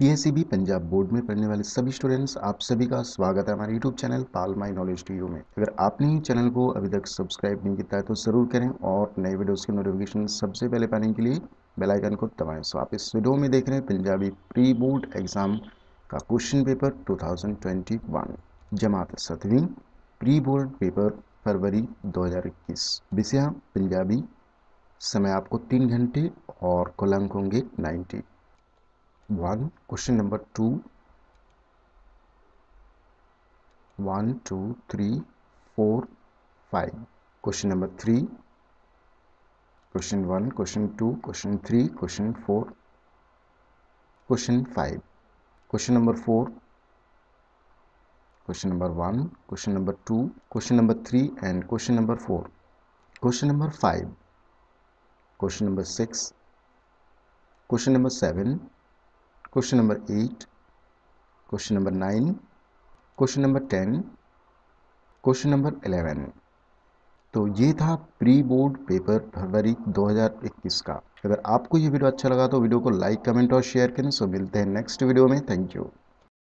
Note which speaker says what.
Speaker 1: PSCB Punjab board में पढ़ने वाले सभी स्टूडेंट्स आप सभी का स्वागत है हमारे यूट्यूब चैनल पाल माई नॉलेज टी में। अगर आपने चैनल को अभी तक सब्सक्राइब नहीं किया है तो ज़रूर करें और नए वीडियोस के नोटिफिकेशन सबसे पहले पाने के लिए बेल आइकन को दबाएँ। सो आप इस वीडियो में देख रहे हैं पंजाबी प्री बोर्ड एग्ज़ाम का क्वेश्चन पेपर टू जमात सतवीं प्री बोर्ड पेपर फरवरी दो विषय, पंजाबी, समय आपको तीन घंटे और कुल अंक होंगे ninety 1 question number 2 1 2 3 4 5 question number 3 question 1 question 2 question 3 question 4 question 5 question number 4 question number 1 question number 2 question number 3 and question number 4 question number 5 question number 6 question number 7 question number eight, question number nine, question number ten, question number eleven तो ये था pre board paper फरवरी 2021 का। अगर आपको ये video अच्छा लगा तो वीडियो को लाइक, कमेंट और शेयर करें। सो मिलते हैं नेक्स्ट वीडियो में। Thank you.